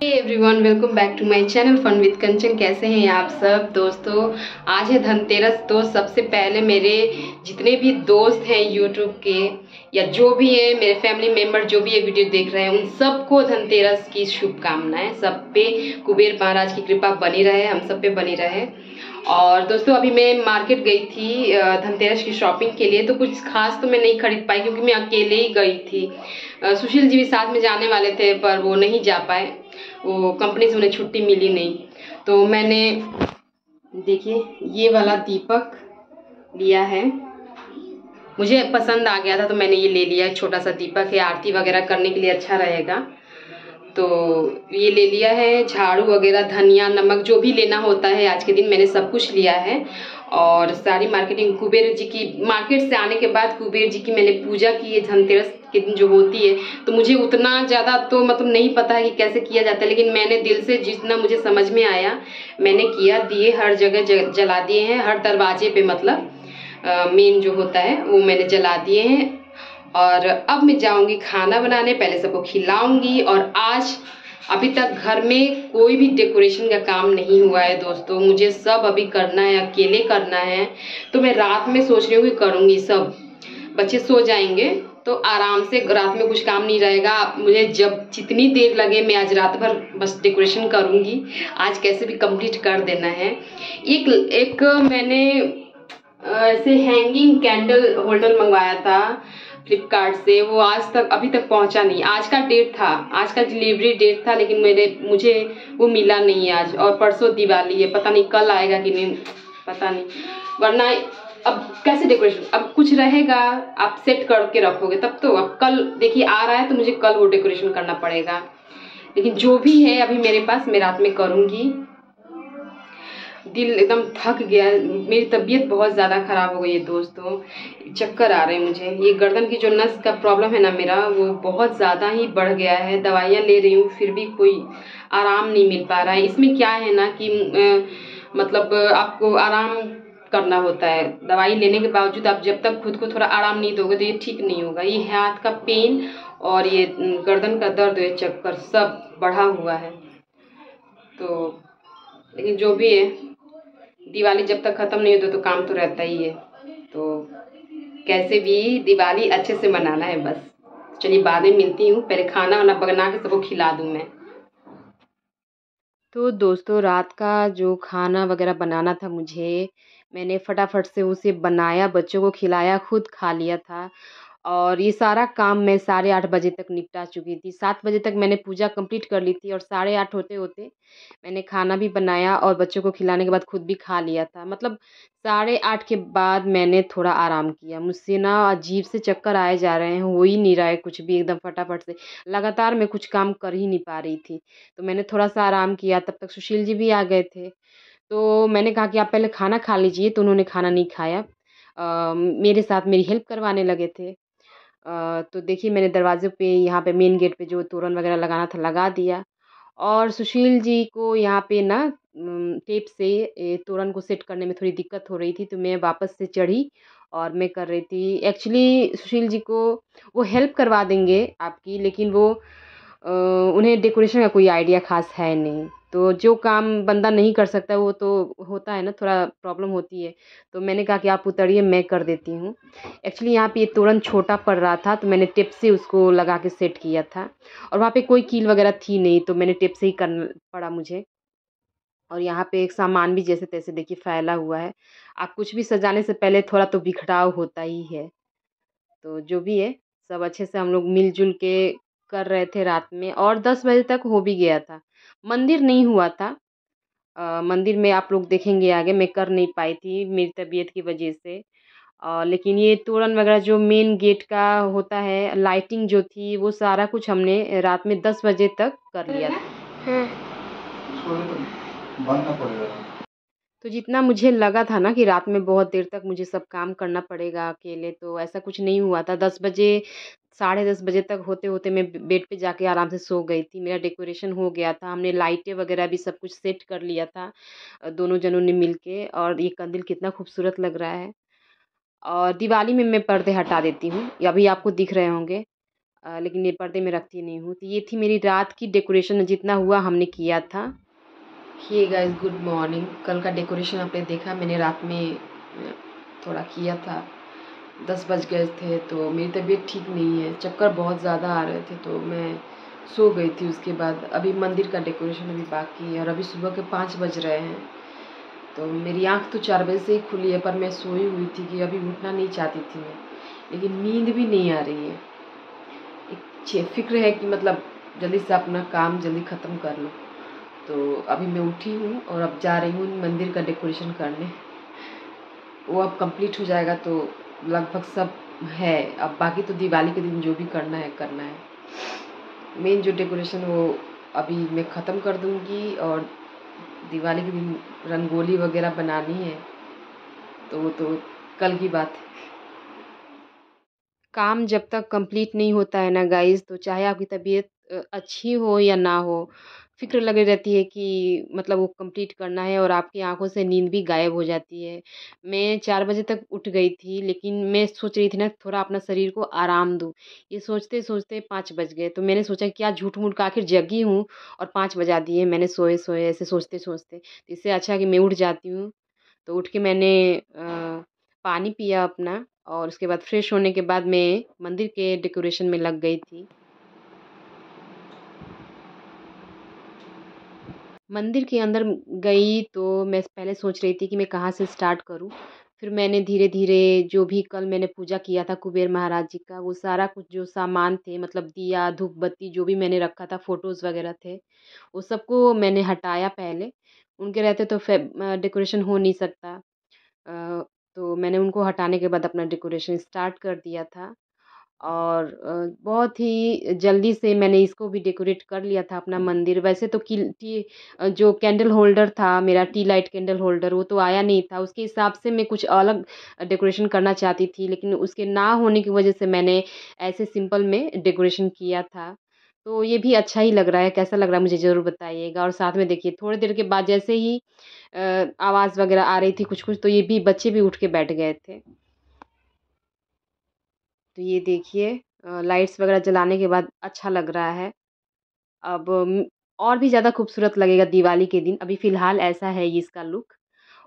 Everyone welcome back to my channel fun with Kanchan कैसे हैं आप सब दोस्तों? आज है धनतेरस तो सबसे पहले मेरे जितने भी दोस्त हैं यूट्यूब के, या जो भी है, मेरे फैमिली मेंबर जो भी ये वीडियो देख रहे हैं, उन सबको धनतेरस की शुभकामनाएँ। सब पे कुबेर महाराज की कृपा बनी रहे, हम सब पे बनी रहे। और दोस्तों, अभी मैं मार्केट गई थी धनतेरस की शॉपिंग के लिए तो कुछ खास तो मैं नहीं खरीद पाई, क्योंकि मैं अकेले ही गई थी। सुशील जी भी साथ में जाने वाले थे, पर वो नहीं जा पाए। वो कंपनी से उन्हें छुट्टी मिली नहीं। तो मैंने, देखिए, ये वाला दीपक लिया है। मुझे पसंद आ गया था तो मैंने ये ले लिया, छोटा सा दीपक है आरती वगैरह करने के लिए अच्छा रहेगा। तो ये ले लिया है, झाड़ू वगैरह, धनिया, नमक जो भी लेना होता है, आज के दिन मैंने सब कुछ लिया है। और सारी मार्केटिंग, कुबेर जी की, मार्केट से आने के बाद कुबेर जी की मैंने पूजा की है, धनतेरस के दिन जो होती है। तो मुझे उतना ज़्यादा तो मतलब नहीं पता है कि कैसे किया जाता है, लेकिन मैंने दिल से जितना मुझे समझ में आया, मैंने किया, दिए हर जगह जला दिए हैं, हर दरवाजे पे मतलब मेन जो होता है, वो मैंने जला दिए हैं। और अब मैं जाऊँगी खाना बनाने, पहले सबको खिलाऊँगी और आज अभी तक घर में कोई भी डेकोरेशन का काम नहीं हुआ है दोस्तों। मुझे सब अभी करना है, अकेले करना है। तो मैं रात में सोच रही हूँ कि करूँगी सब। बच्चे सो जाएँगे तो आराम से रात में कुछ काम नहीं रहेगा। मुझे जब जितनी देर लगे, मैं आज रात भर बस डेकोरेशन करूँगी। आज कैसे भी कंप्लीट कर देना है। एक एक मैंने ऐसे हैंगिंग कैंडल होल्डर मंगवाया था। फ्लिपकार्ट से, वो आज तक, अभी तक पहुँचा नहीं। आज का डेट था, आज का डिलीवरी डेट था, लेकिन मेरे, मुझे वो मिला नहीं आज। और परसों दिवाली है, पता नहीं कल आएगा कि नहीं, पता नहीं। वरना अब कैसे डेकोरेशन अब कुछ रहेगा, आप सेट करके रखोगे, तब तो अब कल, देखिए, आ रहा है तो मुझे कल वो डेकोरेशन करना पड़ेगा। लेकिन जो भी है, अभी मेरे पास, मैं रात में करूँगी। दिल एकदम थक गया। मेरी तबीयत बहुत ज़्यादा ख़राब हो गई है दोस्तों। चक्कर आ रहे हैं मुझे। ये गर्दन की जो नस का प्रॉब्लम है ना मेरा वो बहुत ज़्यादा ही बढ़ गया है। दवाइयाँ ले रही हूँ फिर भी कोई आराम नहीं मिल पा रहा है। इसमें क्या है ना कि आ, मतलब आपको आराम करना होता है। दवाई लेने के बावजूद आप जब तक खुद को थोड़ा आराम नहीं दोगे तो ये ठीक नहीं होगा। ये हाथ का पेन और ये गर्दन का दर्द ये चक्कर सब बढ़ा हुआ है। तो लेकिन जो भी है दिवाली जब तक ख़त्म नहीं होता तो काम तो रहता ही है। तो कैसे भी दिवाली अच्छे से मनाना है बस। चलिए बाद में मिलती हूँ। पहले खाना वाना बना के सबको खिला दूँ मैं। तो दोस्तों, रात का जो खाना वगैरह बनाना था मुझे, मैंने फटाफट से उसे बनाया, बच्चों को खिलाया, खुद खा लिया था। और ये सारा काम मैं साढ़े आठ बजे तक निपटा चुकी थी। सात बजे तक मैंने पूजा कंप्लीट कर ली थी और साढ़े आठ होते होते मैंने खाना भी बनाया और बच्चों को खिलाने के बाद खुद भी खा लिया था। मतलब साढ़े आठ के बाद मैंने थोड़ा आराम किया। मुझसे ना अजीब से चक्कर आए जा रहे हैं हो ही नहीं रहा है कुछ भी एकदम फटाफट से। लगातार मैं कुछ काम कर ही नहीं पा रही थी। तो मैंने थोड़ा सा आराम किया। तब तक सुशील जी भी आ गए थे। तो मैंने कहा कि आप पहले खाना खा लीजिए। तो उन्होंने खाना नहीं खाया। आ, मेरे साथ मेरी हेल्प करवाने लगे थे। तो देखिए मैंने दरवाज़े पे यहाँ पे मेन गेट पे जो तोरण वगैरह लगाना था लगा दिया। और सुशील जी को यहाँ पे ना टेप से तोरण को सेट करने में थोड़ी दिक्कत हो रही थी तो मैं वापस से चढ़ी और मैं कर रही थी। एक्चुअली सुशील जी को वो हेल्प करवा देंगे आपकी, लेकिन वो उन्हें डेकोरेशन का कोई आइडिया ख़ास है नहीं। तो जो काम बंदा नहीं कर सकता वो तो होता है ना, थोड़ा प्रॉब्लम होती है। तो मैंने कहा कि आप उतरिए, मैं कर देती हूँ। एक्चुअली यहाँ पे ये तोरण छोटा पड़ रहा था तो मैंने टिप से उसको लगा के सेट किया था। और वहाँ पे कोई कील वगैरह थी नहीं तो मैंने टिप से ही करना, पड़ा मुझे। और यहाँ पे एक सामान भी जैसे तैसे देखिए फैला हुआ है। आप कुछ भी सजाने से पहले थोड़ा तो बिखराव होता ही है। तो जो भी है, सब अच्छे से हम लोग मिलजुल के कर रहे थे रात में और दस बजे तक हो भी गया था। मंदिर नहीं हुआ था। आ, मंदिर में आप लोग देखेंगे आगे मैं कर नहीं पाई थी मेरी तबीयत की वजह से। आ, लेकिन ये तोरण वगैरह जो मेन गेट का होता है लाइटिंग जो थी वो सारा कुछ हमने रात में दस बजे तक कर लिया था। हाँ। तो जितना मुझे लगा था ना कि रात में बहुत देर तक मुझे सब काम करना पड़ेगा अकेले तो ऐसा कुछ नहीं हुआ था। दस बजे साढ़े दस बजे तक होते होते मैं बेड पे जाके आराम से सो गई थी। मेरा डेकोरेशन हो गया था। हमने लाइटें वगैरह भी सब कुछ सेट कर लिया था दोनों जनों ने मिल के और ये कंदिल कितना खूबसूरत लग रहा है। और दिवाली में मैं पर्दे हटा देती हूँ। अभी आपको दिख रहे होंगे लेकिन ये पर्दे में रखती नहीं हूँ। तो ये थी मेरी रात की डेकोरेशन। जितना हुआ हमने किया था। ये गाइस, गुड मॉर्निंग। कल का डेकोरेशन आपने देखा। मैंने रात में थोड़ा किया था। दस बज गए थे तो मेरी तबीयत ठीक नहीं है। चक्कर बहुत ज़्यादा आ रहे थे तो मैं सो गई थी उसके बाद। अभी मंदिर का डेकोरेशन अभी बाकी है और अभी सुबह के पाँच बज रहे हैं। तो मेरी आँख तो चार बजे से ही खुली है, पर मैं सोई हुई थी कि अभी उठना नहीं चाहती थी मैं। लेकिन नींद भी नहीं आ रही है। एक फ़िक्र है कि मतलब जल्दी से अपना काम जल्दी ख़त्म कर लो तो अभी मैं उठी हूँ और अब जा रही हूँ मंदिर का डेकोरेशन करने। वो अब कंप्लीट हो जाएगा तो लगभग सब है। अब बाकी तो दिवाली के दिन जो भी करना है करना है। मेन जो डेकोरेशन वो अभी मैं ख़त्म कर दूँगी और दिवाली के दिन रंगोली वगैरह बनानी है तो वो तो कल की बात है। काम जब तक कंप्लीट नहीं होता है ना गाइस तो चाहे आपकी तबीयत अच्छी हो या ना हो फ़िक्र लगी रहती है कि मतलब वो कंप्लीट करना है और आपकी आँखों से नींद भी गायब हो जाती है। मैं चार बजे तक उठ गई थी लेकिन मैं सोच रही थी ना थोड़ा अपना शरीर को आराम दूँ। ये सोचते सोचते पाँच बज गए तो मैंने सोचा क्या झूठ मूठ का आखिर जगी हूँ और पाँच बजा दिए मैंने सोए सोए ऐसे सोचते सोचते तो इससे अच्छा कि मैं उठ जाती हूँ। तो उठ के मैंने आ, पानी पिया अपना और उसके बाद फ्रेश होने के बाद मैं मंदिर के डेकोरेशन में लग गई थी। मंदिर के अंदर गई तो मैं पहले सोच रही थी कि मैं कहाँ से स्टार्ट करूँ। फिर मैंने धीरे धीरे जो भी कल मैंने पूजा किया था कुबेर महाराज जी का, वो सारा कुछ जो सामान थे मतलब दिया धूप बत्ती जो भी मैंने रखा था फ़ोटोज़ वगैरह थे, वो सबको मैंने हटाया पहले। उनके रहते तो डेकोरेशन हो नहीं सकता। तो मैंने उनको हटाने के बाद अपना डेकोरेशन स्टार्ट कर दिया था। और बहुत ही जल्दी से मैंने इसको भी डेकोरेट कर लिया था अपना मंदिर। वैसे तो की जो कैंडल होल्डर था, मेरा टी लाइट कैंडल होल्डर, वो तो आया नहीं था। उसके हिसाब से मैं कुछ अलग डेकोरेशन करना चाहती थी, लेकिन उसके ना होने की वजह से मैंने ऐसे सिंपल में डेकोरेशन किया था। तो ये भी अच्छा ही लग रहा है, कैसा लग रहा है मुझे ज़रूर बताइएगा। और साथ में देखिए, थोड़ी देर के बाद जैसे ही आवाज़ वगैरह आ रही थी कुछ कुछ तो ये भी बच्चे भी उठ के बैठ गए थे। तो ये देखिए लाइट्स वगैरह जलाने के बाद अच्छा लग रहा है। अब और भी ज़्यादा खूबसूरत लगेगा दिवाली के दिन। अभी फ़िलहाल ऐसा है इसका लुक।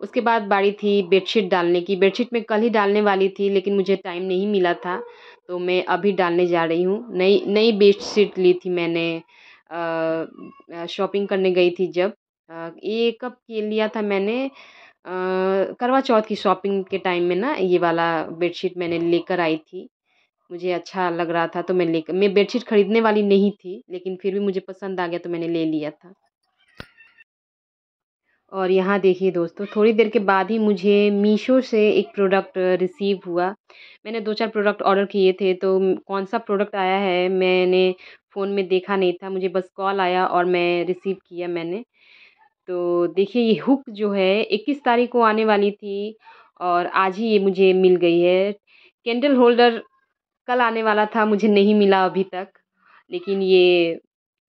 उसके बाद बारी थी बेडशीट डालने की। बेडशीट में कल ही डालने वाली थी, लेकिन मुझे टाइम नहीं मिला था तो मैं अभी डालने जा रही हूँ। नई नई बेडशीट ली थी मैंने शॉपिंग करने गई थी जब। ये कब के लिया था मैंने? करवा चौथ की शॉपिंग के टाइम में ना ये वाला बेडशीट मैंने लेकर आई थी। मुझे अच्छा लग रहा था तो मैं ले मैं बेडशीट ख़रीदने वाली नहीं थी, लेकिन फिर भी मुझे पसंद आ गया तो मैंने ले लिया था। और यहाँ देखिए दोस्तों, थोड़ी देर के बाद ही मुझे मीशो से एक प्रोडक्ट रिसीव हुआ। मैंने दो चार प्रोडक्ट ऑर्डर किए थे तो कौन सा प्रोडक्ट आया है मैंने फ़ोन में देखा नहीं था, मुझे बस कॉल आया और मैं रिसीव किया मैंने। तो देखिए ये हुक जो है, इक्कीस तारीख को आने वाली थी और आज ही ये मुझे मिल गई है। कैंडल होल्डर कल आने वाला था मुझे नहीं मिला अभी तक लेकिन ये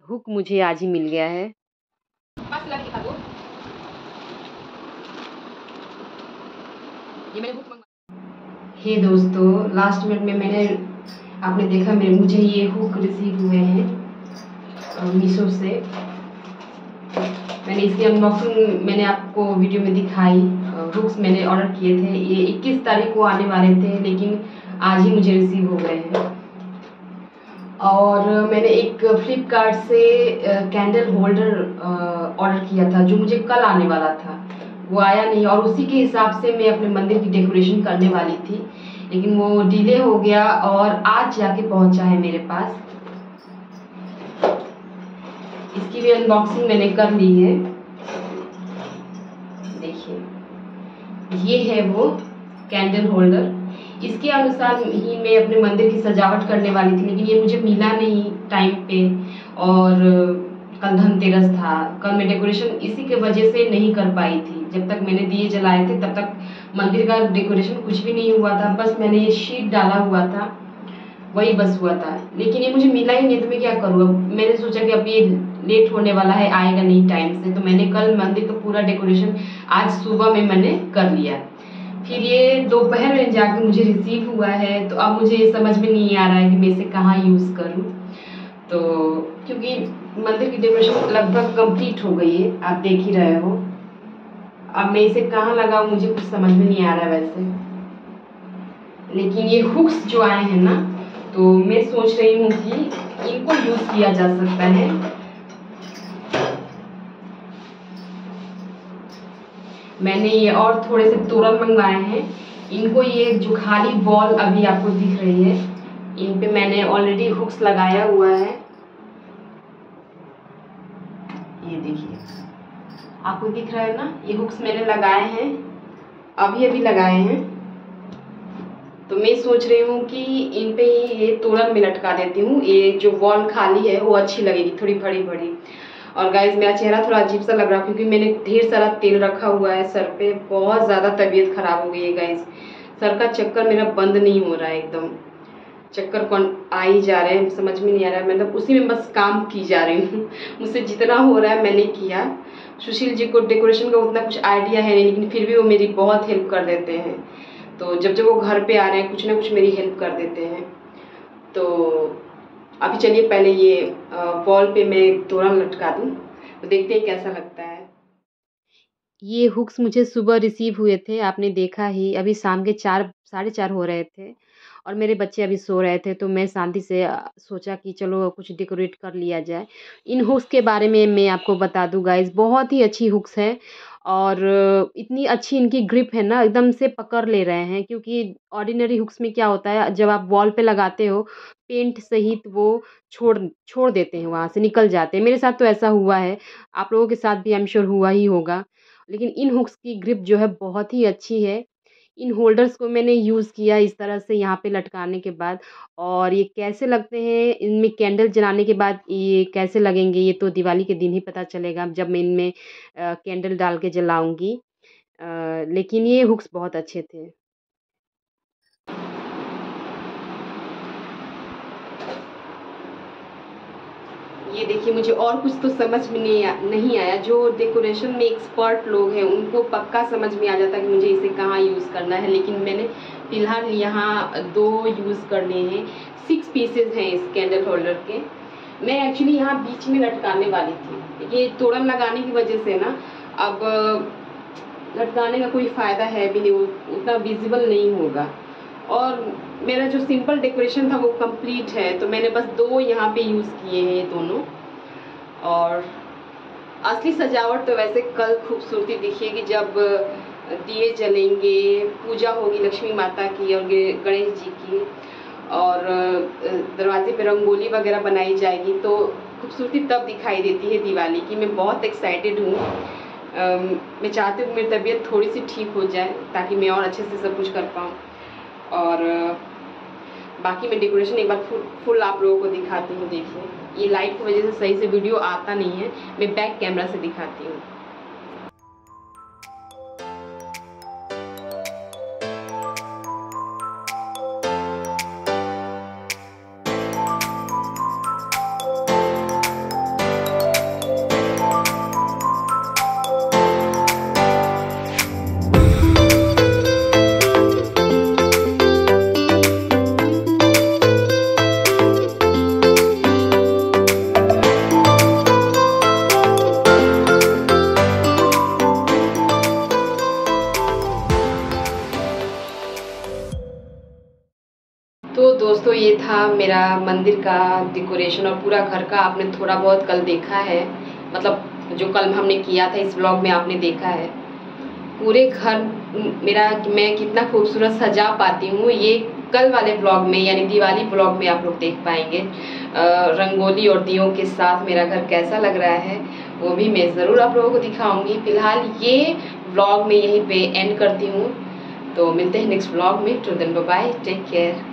हुक मुझे आज ही मिल गया है। ये मैंने हुक हे दोस्तों लास्ट मिनट में मैंने आपने देखा मेरे मुझे ये हुक रिसीव हुए हैं मीशो से। मैंने इसकी अनबॉक्सिंग मैंने आपको वीडियो में दिखाई हुक्स मैंने ऑर्डर किए थे। ये 21 तारीख को आने वाले थे लेकिन आज ही मुझे रिसीव हो गए हैं। और मैंने एक फ्लिपकार्ट से कैंडल होल्डर ऑर्डर किया था, जो मुझे कल आने वाला था। वो आया नहीं और उसी के हिसाब से मैं अपने मंदिर की डेकोरेशन करने वाली थी। लेकिन वो डिले हो गया और आज जाके पहुँचा है मेरे पास। इसकी भी अनबॉक्सिंग मैंने कर ली है। देखिए, ये है वो कैंडल होल्डर इसके अनुसार ही मैं अपने मंदिर की सजावट करने वाली थी, लेकिन ये मुझे मिला नहीं टाइम पे। और, कल धनतेरस था, कल मैं डेकोरेशन इसी के वजह से नहीं कर पाई थी। जब तक मैंने दिए जलाए थे, तब तक मंदिर का डेकोरेशन कुछ भी नहीं हुआ था। बस मैंने ये शीट डाला हुआ था, वही बस हुआ था। लेकिन ये मुझे मिला ही नहीं तो मैं क्या करूँ? अब मैंने सोचा कि अब ये लेट होने वाला है, आएगा नहीं टाइम से। तो मैंने कल मंदिर का पूरा डेकोरेशन आज सुबह में मैंने कर लिया। फिर ये दोपहर में जाकर मुझे रिसीव हुआ है तो अब मुझे समझ में नहीं आ रहा है कि मैं इसे कहाँ यूज़ करूँ। तो क्योंकि मंदिर की डेकोरेशन लगभग कंप्लीट हो गई है, आप देख ही रहे हो। अब मैं इसे कहाँ लगाऊँ, मुझे कुछ समझ में नहीं आ रहा है वैसे। लेकिन ये हुक्स जो आए हैं ना तो मैं सोच रही हूँ कि इनको यूज़ किया जा सकता है। मैंने ये और थोड़े से तोरण मंगवाए हैं। इनको ये जो खाली बॉल अभी आपको दिख रही है, इन पे मैंने ऑलरेडी हुक्स लगाया हुआ है। ये देखिए, आपको दिख रहा है ना? ये हुक्स मैंने लगाए हैं, अभी अभी लगाए हैं। तो मैं सोच रही हूँ कि इन पे ये तोरण में लटका देती हूँ। ये जो वॉल खाली है, वो अच्छी लगेगी, थोड़ी बड़ी बड़ी और गाइज़ मेरा चेहरा थोड़ा अजीब सा लग रहा क्योंकि मैंने ढेर सारा तेल रखा हुआ है सर पे। बहुत ज़्यादा तबीयत ख़राब हो गई है गाइज़ सर का चक्कर मेरा बंद नहीं हो रहा है एकदम। चक्कर कौन आ ही जा रहे हैं, समझ में नहीं आ रहा। है मतलब उसी में बस काम की जा रही हूँ। मुझसे जितना हो रहा है मैंने किया। सुशील जी को डेकोरेशन का उतना कुछ आइडिया है नहीं, लेकिन फिर भी वो मेरी बहुत हेल्प कर देते हैं। तो जब जब वो घर पे आ रहे हैं, कुछ ना कुछ मेरी हेल्प कर देते हैं। तो अभी चलिए पहले ये वॉल पे मैं तोरण लटका दूँ तो देखते हैं कैसा लगता है। ये हुक्स मुझे सुबह रिसीव हुए थे, आपने देखा ही, अभी शाम के चार, साढ़े चार हो रहे थे, और मेरे बच्चे अभी सो रहे थे तो मैं शांति से सोचा कि चलो कुछ डेकोरेट कर लिया जाए। इन हुक्स के बारे में मैं आपको बता दूँ गाइज़ बहुत ही अच्छी हुक्स है और इतनी अच्छी इनकी ग्रिप है ना, एकदम से पकड़ ले रहे हैं, क्योंकि ऑर्डिनरी हुक्स में क्या होता है, जब आप वॉल पे लगाते हो पेंट सहित वो छोड़ छोड़ देते हैं, वहाँ से निकल जाते हैं। मेरे साथ तो ऐसा हुआ है, आप लोगों के साथ भी आई एम श्योर हुआ ही होगा। लेकिन इन हुक्स की ग्रिप जो है, बहुत ही अच्छी है। इन होल्डर्स को मैंने यूज़ किया इस तरह से यहाँ पे लटकाने के बाद। और ये कैसे लगते हैं? इनमें कैंडल जलाने के बाद ये कैसे लगेंगे? ये तो दिवाली के दिन ही पता चलेगा, जब मैं इनमें कैंडल डाल के जलाऊँगी। लेकिन ये हुक्स बहुत अच्छे थे। ये देखिए मुझे और कुछ तो समझ में नहीं आ, नहीं आया। जो डेकोरेशन में एक्सपर्ट लोग हैं उनको पक्का समझ में आ जाता कि मुझे इसे कहाँ यूज़ करना है। लेकिन मैंने फ़िलहाल यहाँ दो यूज़ करने हैं। सिक्स पीसेज हैं इस कैंडल होल्डर के। मैं एक्चुअली यहाँ बीच में लटकाने वाली थी। ये तोड़न लगाने की वजह से ना अब लटकाने का कोई फ़ायदा है भी नहीं उतना विजिबल नहीं होगा। और मेरा जो सिंपल डेकोरेशन था वो कंप्लीट है तो मैंने बस दो यहाँ पे यूज़ किए हैं ये दोनों। और असली सजावट तो वैसे कल खूबसूरती दिखेगी जब दिए जलेंगे, पूजा होगी लक्ष्मी माता की और गणेश जी की। और दरवाजे पे रंगोली वगैरह बनाई जाएगी तो खूबसूरती तब दिखाई देती है दिवाली की। मैं बहुत एक्साइटेड हूँ। मैं चाहती हूँ मेरी तबीयत थोड़ी सी ठीक हो जाए, ताकि मैं और अच्छे से सब कुछ कर पाऊँ। और बाकी मैं डेकोरेशन एक बार फुल फुल आप लोगों को दिखाती हूँ, देखिए। ये लाइट की वजह से सही से वीडियो आता नहीं है। मैं बैक कैमरा से दिखाती हूँ। मेरा मंदिर का डेकोरेशन और पूरा घर का आपने थोड़ा बहुत कल देखा है। मतलब जो कल हमने किया था, इस ब्लॉग में आपने देखा है। पूरे घर, मेरा, मैं कितना खूबसूरत सजा पाती हूँ। ये कल वाले ब्लॉग में, यानी दिवाली ब्लॉग में आप लोग देख पाएँगे। रंगोली और दियों के साथ मेरा घर कैसा लग रहा है, वो भी मैं ज़रूर आप लोगों को दिखाऊँगी। फ़िलहाल ये ब्लॉग में यहीं पे एंड करती हूँ। तो मिलते हैं नेक्स्ट ब्लॉग में। टू दिन बाय टेक केयर